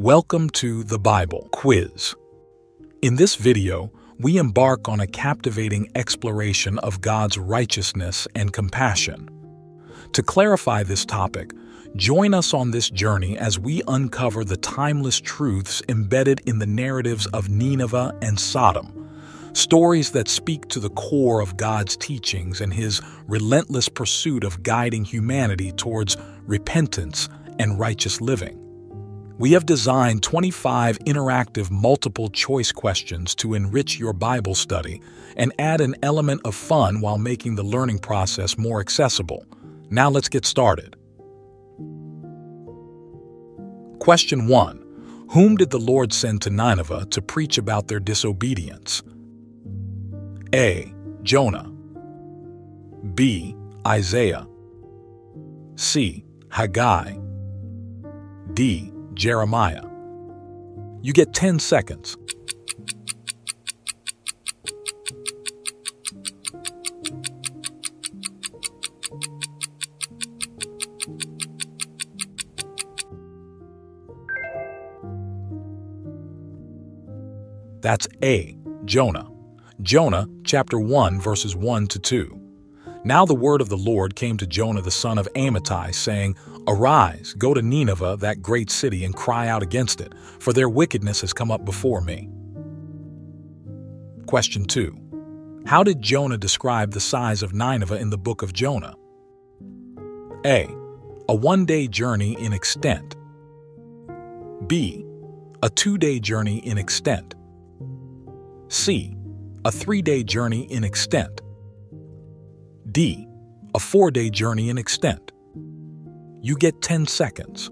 Welcome to the Bible Quiz. In this video, we embark on a captivating exploration of God's righteousness and compassion. To clarify this topic, join us on this journey as we uncover the timeless truths embedded in the narratives of Nineveh and Sodom, stories that speak to the core of God's teachings and his relentless pursuit of guiding humanity towards repentance and righteous living. We have designed 25 interactive multiple choice questions to enrich your Bible study and add an element of fun while making the learning process more accessible. Now let's get started. Question 1. Whom did the Lord send to Nineveh to preach about their disobedience? A. Jonah B. Isaiah C. Haggai D. Jeremiah. You get 10 seconds. That's A, Jonah. Jonah, chapter 1, verses 1 to 2. Now the word of the Lord came to Jonah the son of Amittai, saying, Arise, go to Nineveh, that great city, and cry out against it, for their wickedness has come up before me. Question 2. How did Jonah describe the size of Nineveh in the book of Jonah? A. A one-day journey in extent. B. A two-day journey in extent. C. A three-day journey in extent. D. A four-day journey in extent. You get 10 seconds.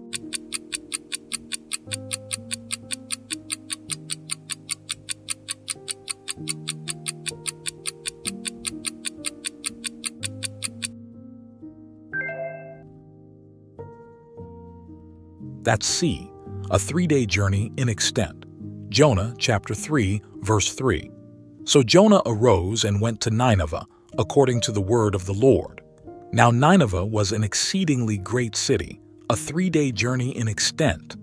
That's C, a three-day journey in extent. Jonah chapter 3, verse 3. So Jonah arose and went to Nineveh, according to the word of the Lord. Now Nineveh was an exceedingly great city, a three-day journey in extent.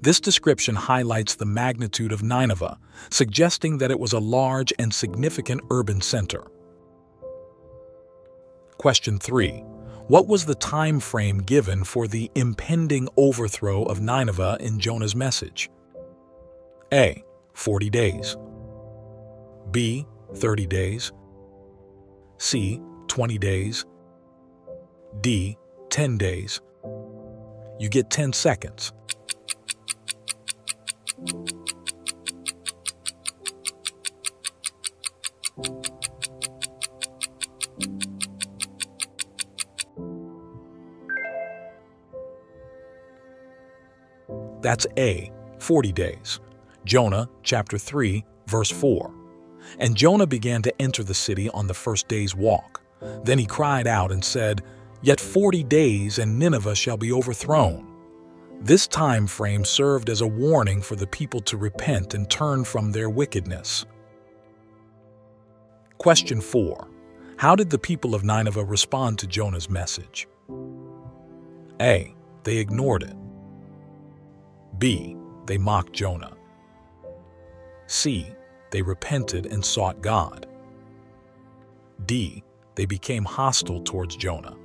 This description highlights the magnitude of Nineveh, suggesting that it was a large and significant urban center. Question 3. What was the time frame given for the impending overthrow of Nineveh in Jonah's message? A. 40 days. B. 30 days. C. 20 days. D. 10 days. You get 10 seconds. That's A, 40 days. Jonah chapter 3, verse 4. And Jonah began to enter the city on the first day's walk. Then he cried out and said, Yet forty days and Nineveh shall be overthrown. This time frame served as a warning for the people to repent and turn from their wickedness. Question 4. How did the people of Nineveh respond to Jonah's message? A. They ignored it. B. They mocked Jonah. C. They repented and sought God. D. They became hostile towards Jonah.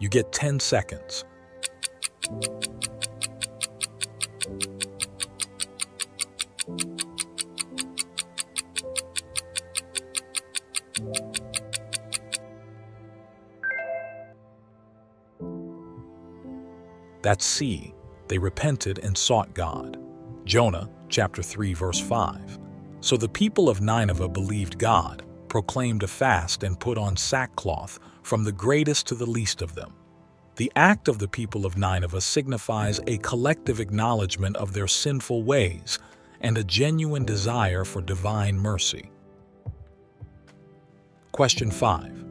You get 10 seconds. That's C. They repented and sought God. Jonah chapter 3 verse 5. So the people of Nineveh believed God, proclaimed a fast and put on sackcloth from the greatest to the least of them. The act of the people of Nineveh signifies a collective acknowledgement of their sinful ways and a genuine desire for divine mercy. Question 5.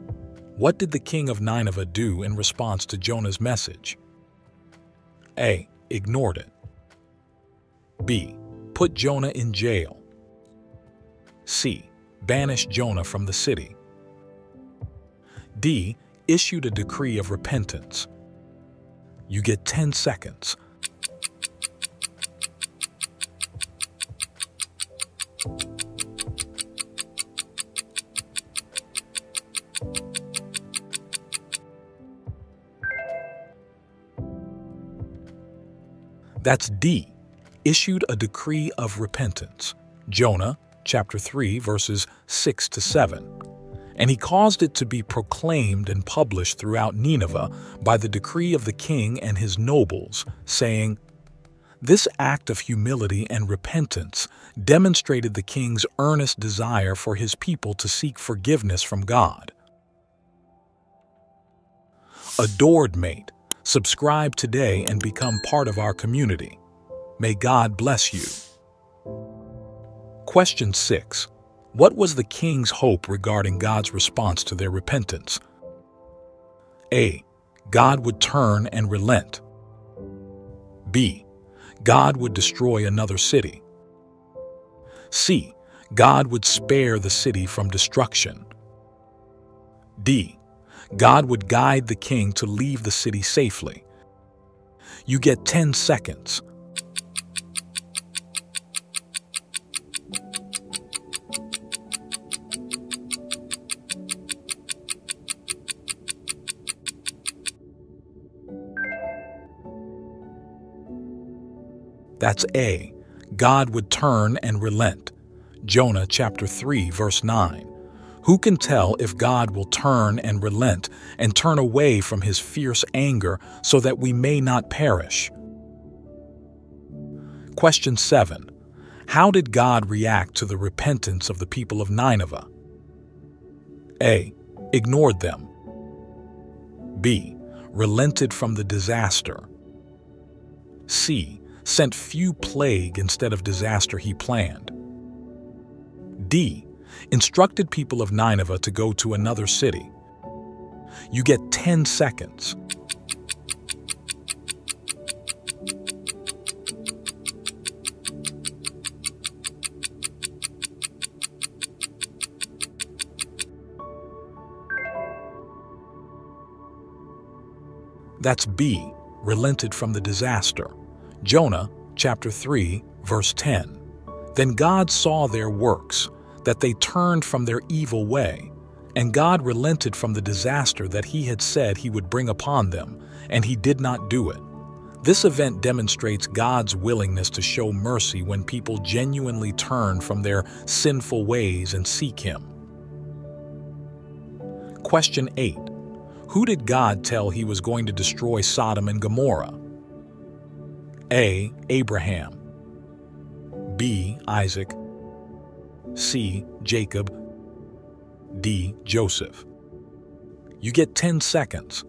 What did the king of Nineveh do in response to Jonah's message? A. Ignored it. B. Put Jonah in jail. C. Banished Jonah from the city. D. Issued a decree of repentance. You get 10 seconds. That's D, issued a decree of repentance. Jonah chapter 3 verses 6 to 7. And he caused it to be proclaimed and published throughout Nineveh by the decree of the king and his nobles, saying, This act of humility and repentance demonstrated the king's earnest desire for his people to seek forgiveness from God. Adored mate, subscribe today and become part of our community. May God bless you. Question 6. What was the king's hope regarding God's response to their repentance? A. God would turn and relent. B. God would destroy another city. C. God would spare the city from destruction. D. God would guide the king to leave the city safely. You get 10 seconds. That's A. God would turn and relent. Jonah chapter 3 verse 9. Who can tell if God will turn and relent and turn away from his fierce anger so that we may not perish? Question 7. How did God react to the repentance of the people of Nineveh? A. Ignored them. B. Relented from the disaster. C sent few plague instead of disaster he planned. D. Instructed people of Nineveh to go to another city. You get 10 seconds. That's B, relented from the disaster. Jonah chapter 3, verse 10. Then God saw their works, that they turned from their evil way, and God relented from the disaster that he had said he would bring upon them, and he did not do it. This event demonstrates God's willingness to show mercy when people genuinely turn from their sinful ways and seek him. Question 8. Who did God tell he was going to destroy Sodom and Gomorrah? A. Abraham B. Isaac C. Jacob D. Joseph You get 10 seconds.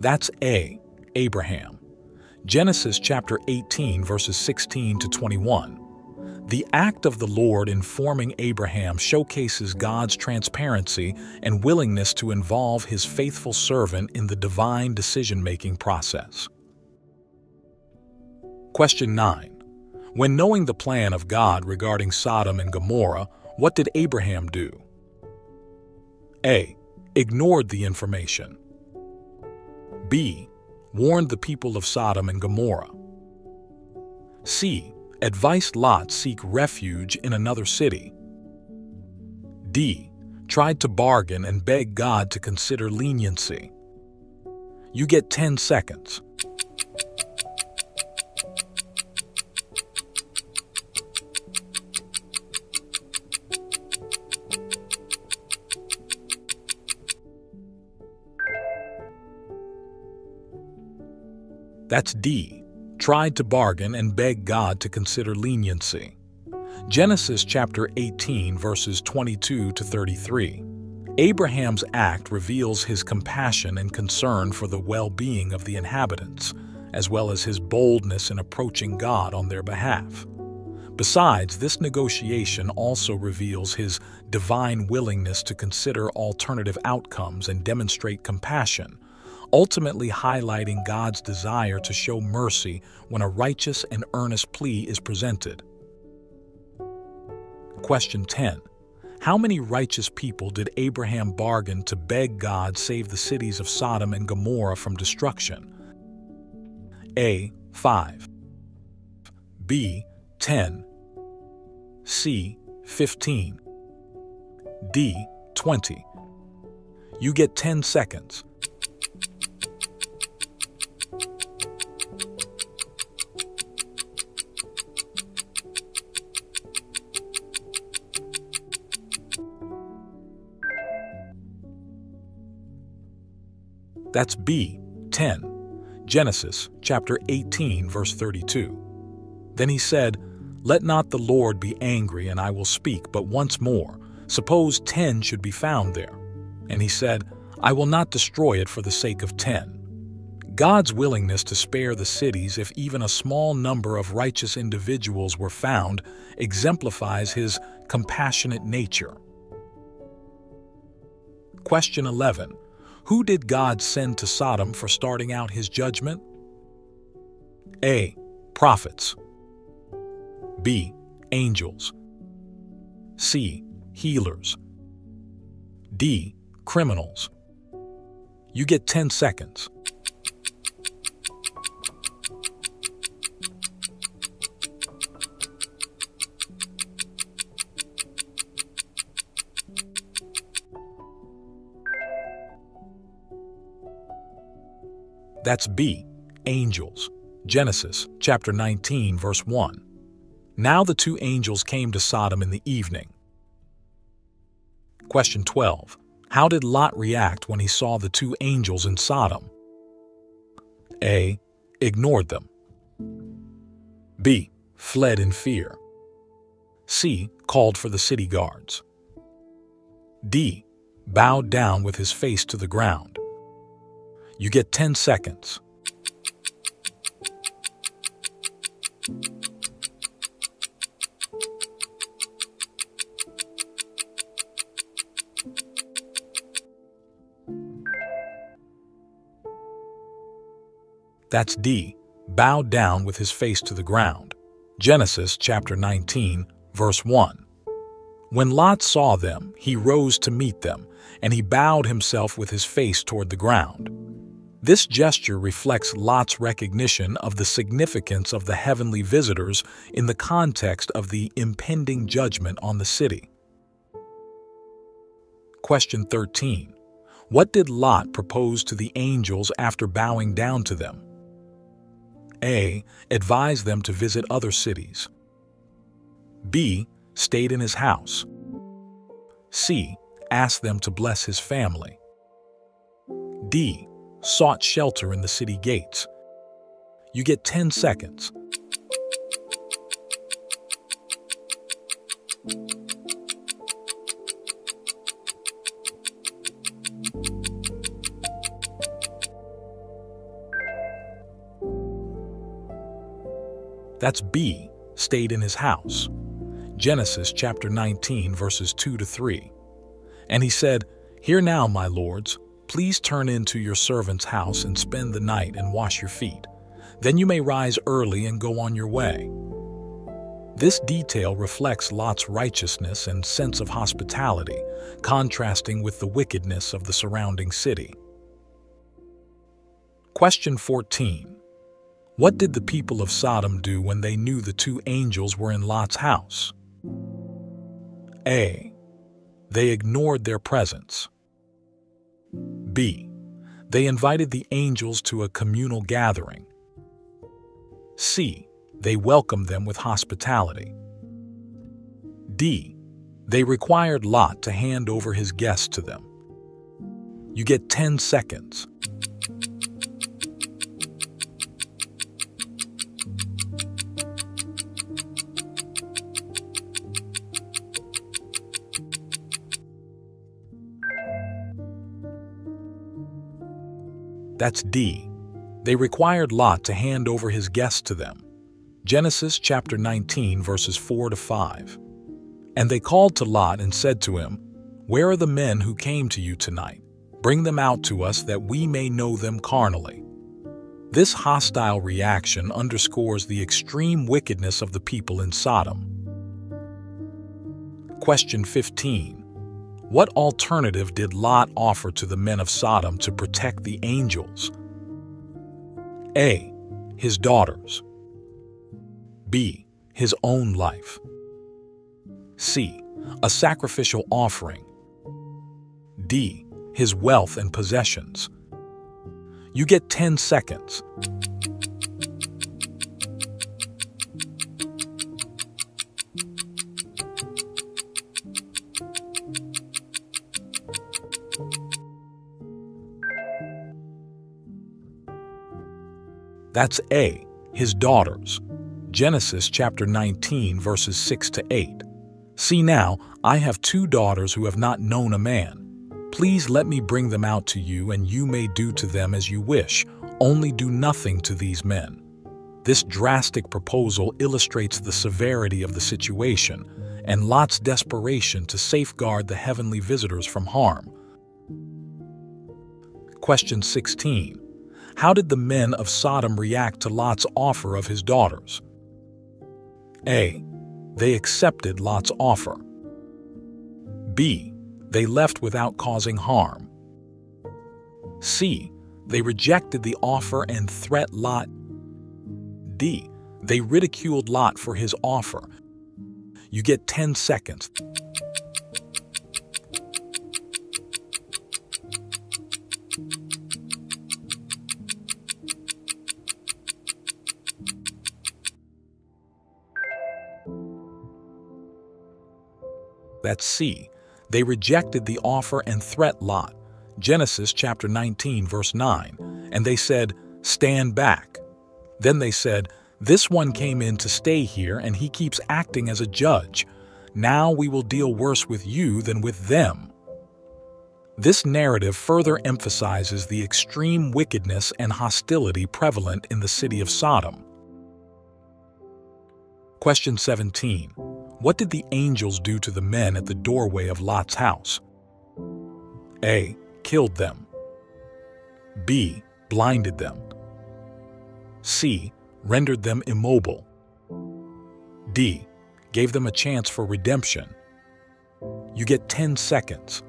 That's A. Abraham. Genesis chapter 18, verses 16 to 21. The act of the Lord informing Abraham showcases God's transparency and willingness to involve his faithful servant in the divine decision-making process. Question 9. When knowing the plan of God regarding Sodom and Gomorrah, what did Abraham do? A. Ignored the information. B warned the people of Sodom and Gomorrah. C. Advised Lot seek refuge in another city. D. Tried to bargain and beg God to consider leniency. You get 10 seconds. That's D, tried to bargain and beg God to consider leniency. Genesis chapter 18 verses 22 to 33. Abraham's act reveals his compassion and concern for the well-being of the inhabitants, as well as his boldness in approaching God on their behalf. Besides, this negotiation also reveals his divine willingness to consider alternative outcomes and demonstrate compassion, ultimately highlighting God's desire to show mercy when a righteous and earnest plea is presented. Question 10. How many righteous people did Abraham bargain to beg God save the cities of Sodom and Gomorrah from destruction? A. 5. B. 10 C. 15 D. 20 You get 10 seconds. That's B. 10 Genesis chapter 18 verse 32. Then he said, Let not the Lord be angry, and I will speak but once more. Suppose ten should be found there. And he said, I will not destroy it for the sake of ten. God's willingness to spare the cities if even a small number of righteous individuals were found exemplifies his compassionate nature. Question 11. Who did God send to Sodom for starting out his judgment? A. Prophets. B. Angels. C. Healers. D. Criminals. You get 10 seconds. That's B, angels. Genesis chapter 19 verse 1. Now the two angels came to Sodom in the evening. Question 12. How did Lot react when he saw the two angels in Sodom? A. Ignored them. B. Fled in fear. C. Called for the city guards. D. Bowed down with his face to the ground. You get 10 seconds. That's D, bowed down with his face to the ground. Genesis chapter 19, verse 1. When Lot saw them, he rose to meet them, and he bowed himself with his face toward the ground. This gesture reflects Lot's recognition of the significance of the heavenly visitors in the context of the impending judgment on the city. Question 13. What did Lot propose to the angels after bowing down to them? A. Advised them to visit other cities. B. Stayed in his house. C. Asked them to bless his family. D sought shelter in the city gates. You get 10 seconds. That's B, stayed in his house. Genesis chapter 19, verses 2 to 3. And he said, Hear now, my lords, Please turn into your servant's house and spend the night and wash your feet. Then you may rise early and go on your way. This detail reflects Lot's righteousness and sense of hospitality, contrasting with the wickedness of the surrounding city. Question 14. What did the people of Sodom do when they knew the two angels were in Lot's house? A. They ignored their presence. B. They invited the angels to a communal gathering. C. They welcomed them with hospitality. D. They required Lot to hand over his guests to them. You get 10 seconds. That's D. They required Lot to hand over his guests to them. Genesis chapter 19 verses 4 to 5. And they called to Lot and said to him, Where are the men who came to you tonight? Bring them out to us that we may know them carnally. This hostile reaction underscores the extreme wickedness of the people in Sodom. Question 15. What alternative did Lot offer to the men of Sodom to protect the angels? A. His daughters. B. His own life. C. A sacrificial offering. D. His wealth and possessions. You get 10 seconds. That's A, his daughters. Genesis chapter 19, verses 6 to 8. See now, I have two daughters who have not known a man. Please let me bring them out to you, and you may do to them as you wish, only do nothing to these men. This drastic proposal illustrates the severity of the situation and Lot's desperation to safeguard the heavenly visitors from harm. Question 16. How did the men of Sodom react to Lot's offer of his daughters? A. They accepted Lot's offer. B. They left without causing harm. C. They rejected the offer and threat Lot. D. They ridiculed Lot for his offer. You get 10 seconds. That's C. They rejected the offer and threat Lot. Genesis chapter 19 verse 9. And they said, "Stand back." Then they said, "This one came in to stay here and he keeps acting as a judge. Now we will deal worse with you than with them." This narrative further emphasizes the extreme wickedness and hostility prevalent in the city of Sodom. Question 17. What did the angels do to the men at the doorway of Lot's house? A. Killed them. B. Blinded them. C. Rendered them immobile. D. Gave them a chance for redemption. You get 10 seconds.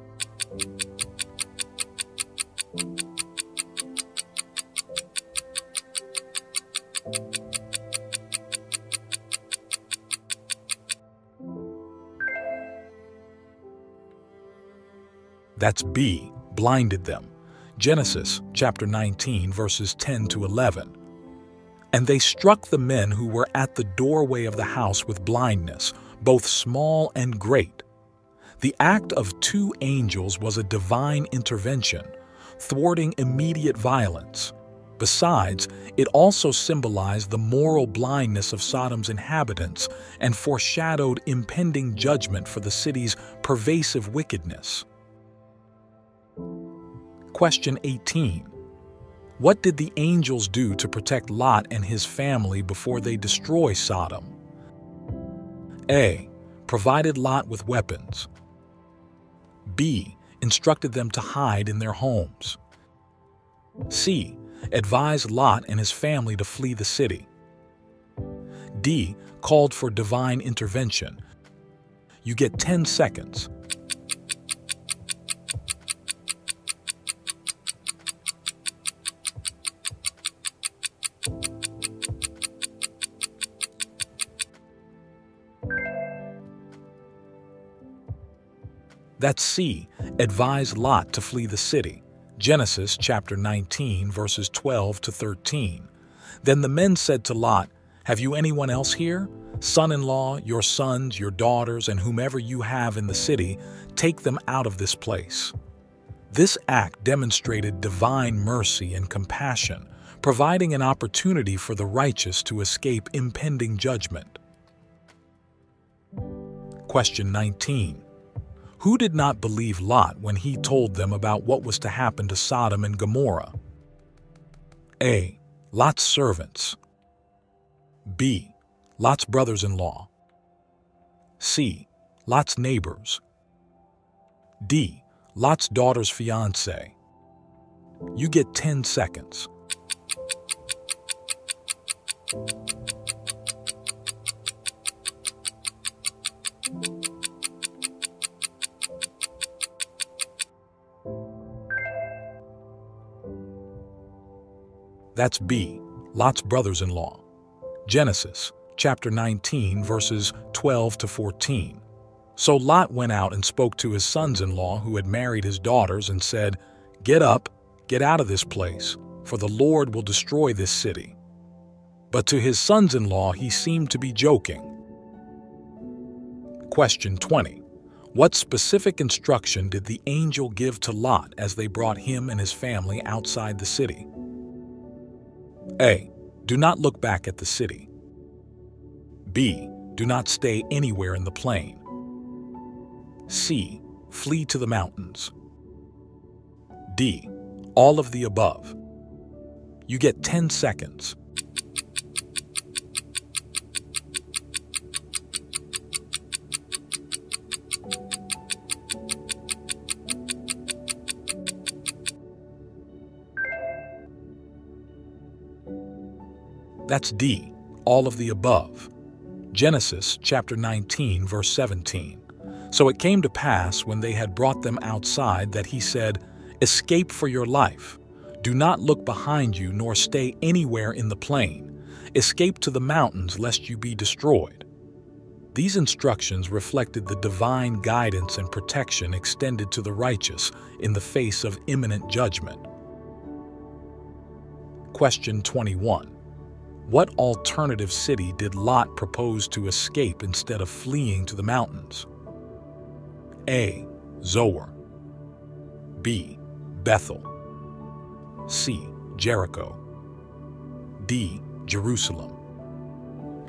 That's B, blinded them. Genesis chapter 19 verses 10 to 11. And they struck the men who were at the doorway of the house with blindness, both small and great. The act of two angels was a divine intervention, thwarting immediate violence. Besides, it also symbolized the moral blindness of Sodom's inhabitants and foreshadowed impending judgment for the city's pervasive wickedness. Question 18. What did the angels do to protect Lot and his family before they destroy Sodom? A. Provided Lot with weapons. B. Instructed them to hide in their homes. C. Advised Lot and his family to flee the city. D. Called for divine intervention. You get 10 seconds. That C advised Lot to flee the city. Genesis chapter 19 verses 12 to 13. Then the men said to Lot, Have you anyone else here? Son-in-law, your sons, your daughters, and whomever you have in the city, take them out of this place. This act demonstrated divine mercy and compassion, providing an opportunity for the righteous to escape impending judgment. Question 19. Who did not believe Lot when he told them about what was to happen to Sodom and Gomorrah? A. Lot's servants. B. Lot's brothers-in-law. C. Lot's neighbors. D. Lot's daughter's fiancé. You get 10 seconds. That's B, Lot's brothers-in-law. Genesis chapter 19, verses 12 to 14. So Lot went out and spoke to his sons-in-law who had married his daughters and said, Get up, get out of this place, for the Lord will destroy this city. But to his sons-in-law he seemed to be joking. Question 20. What specific instruction did the angel give to Lot as they brought him and his family outside the city? A. Do not look back at the city. B. Do not stay anywhere in the plain. C. Flee to the mountains. D. All of the above. You get 10 seconds. That's D, all of the above. Genesis chapter 19, verse 17. So it came to pass when they had brought them outside that he said, Escape for your life. Do not look behind you nor stay anywhere in the plain. Escape to the mountains lest you be destroyed. These instructions reflected the divine guidance and protection extended to the righteous in the face of imminent judgment. Question 21. What alternative city did Lot propose to escape instead of fleeing to the mountains? A. Zoar B. Bethel C. Jericho D. Jerusalem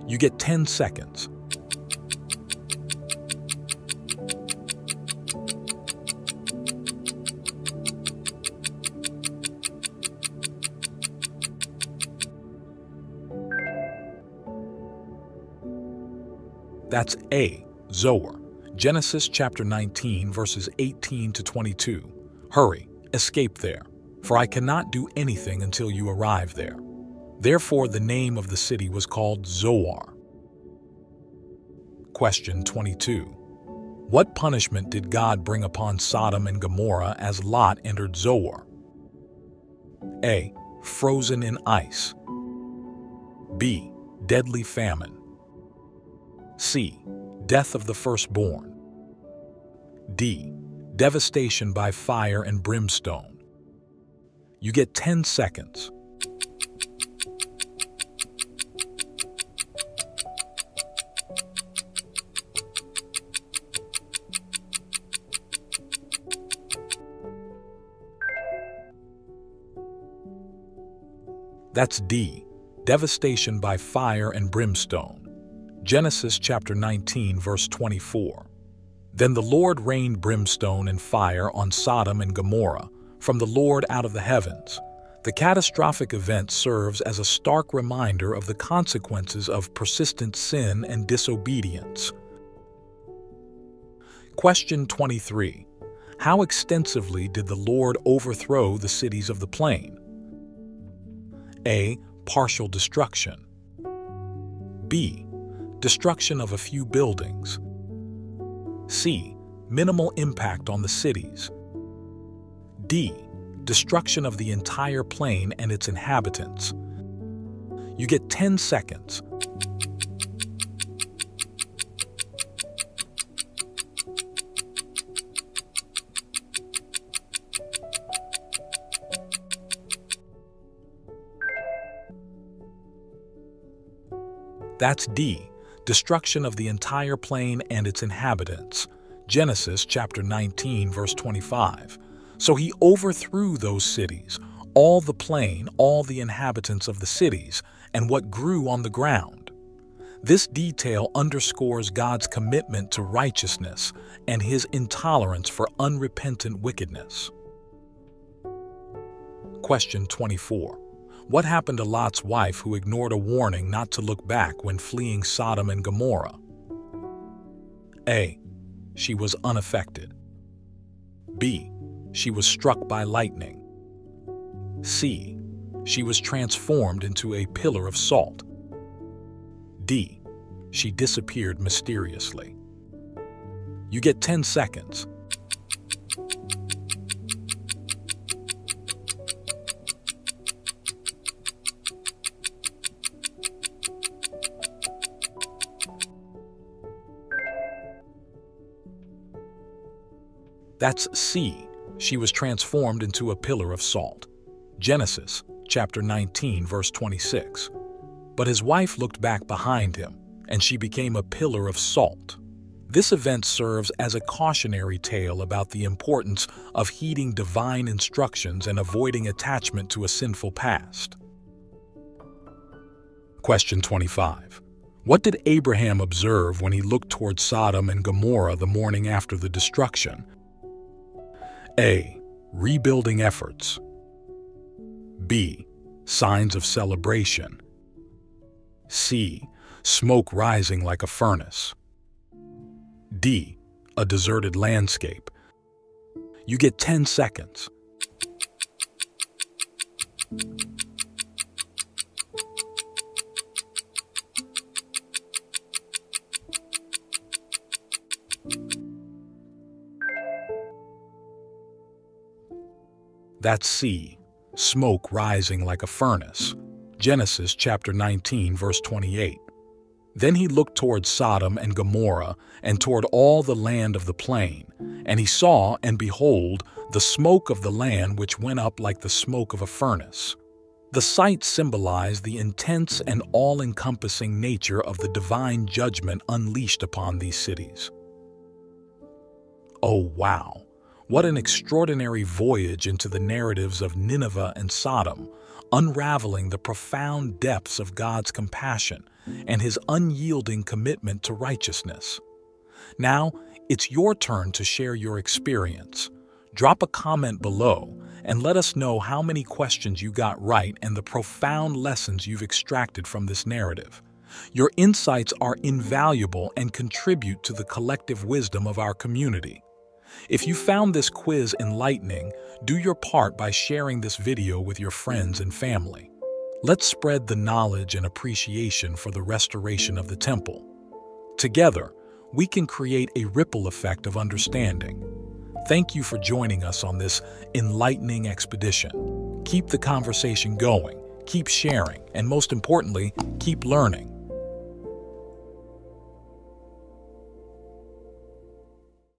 You get 10 seconds. That's A, Zoar. Genesis chapter 19, verses 18 to 22. Hurry, escape there, for I cannot do anything until you arrive there. Therefore, the name of the city was called Zoar. Question 22. What punishment did God bring upon Sodom and Gomorrah as Lot entered Zoar? A. Frozen in ice. B. Deadly famine. C. Death of the firstborn. D. Devastation by fire and brimstone. You get 10 seconds. That's D. Devastation by fire and brimstone. Genesis chapter 19, verse 24. Then the Lord rained brimstone and fire on Sodom and Gomorrah from the Lord out of the heavens. The catastrophic event serves as a stark reminder of the consequences of persistent sin and disobedience. Question 23. How extensively did the Lord overthrow the cities of the plain? A. Partial destruction. B destruction of a few buildings. C. Minimal impact on the cities. D. Destruction of the entire plain and its inhabitants. You get 10 seconds. That's D destruction of the entire plain and its inhabitants. Genesis chapter 19, verse 25. So he overthrew those cities, all the plain, all the inhabitants of the cities, and what grew on the ground. This detail underscores God's commitment to righteousness and his intolerance for unrepentant wickedness. Question 24. What happened to Lot's wife who ignored a warning not to look back when fleeing Sodom and Gomorrah? A. She was unaffected. B. She was struck by lightning. C. She was transformed into a pillar of salt. D. She disappeared mysteriously. You get 10 seconds. That's C. She was transformed into a pillar of salt. Genesis chapter 19 verse 26. But his wife looked back behind him, and she became a pillar of salt. This event serves as a cautionary tale about the importance of heeding divine instructions and avoiding attachment to a sinful past. Question 25. What did Abraham observe when he looked toward Sodom and Gomorrah the morning after the destruction? A. Rebuilding efforts. B. Signs of celebration. C. Smoke rising like a furnace. D. A deserted landscape. You get 10 seconds. That's C, Smoke rising like a furnace. Genesis chapter 19 verse 28. Then he looked toward Sodom and Gomorrah, and toward all the land of the plain. And he saw, and behold, the smoke of the land which went up like the smoke of a furnace. The sight symbolized the intense and all-encompassing nature of the divine judgment unleashed upon these cities. Oh, wow! What an extraordinary voyage into the narratives of Nineveh and Sodom, unraveling the profound depths of God's compassion and his unyielding commitment to righteousness. Now, it's your turn to share your experience. Drop a comment below and let us know how many questions you got right and the profound lessons you've extracted from this narrative. Your insights are invaluable and contribute to the collective wisdom of our community. If you found this quiz enlightening, do your part by sharing this video with your friends and family. Let's spread the knowledge and appreciation for the restoration of the temple. Together, we can create a ripple effect of understanding. Thank you for joining us on this enlightening expedition. Keep the conversation going, keep sharing, and most importantly, keep learning.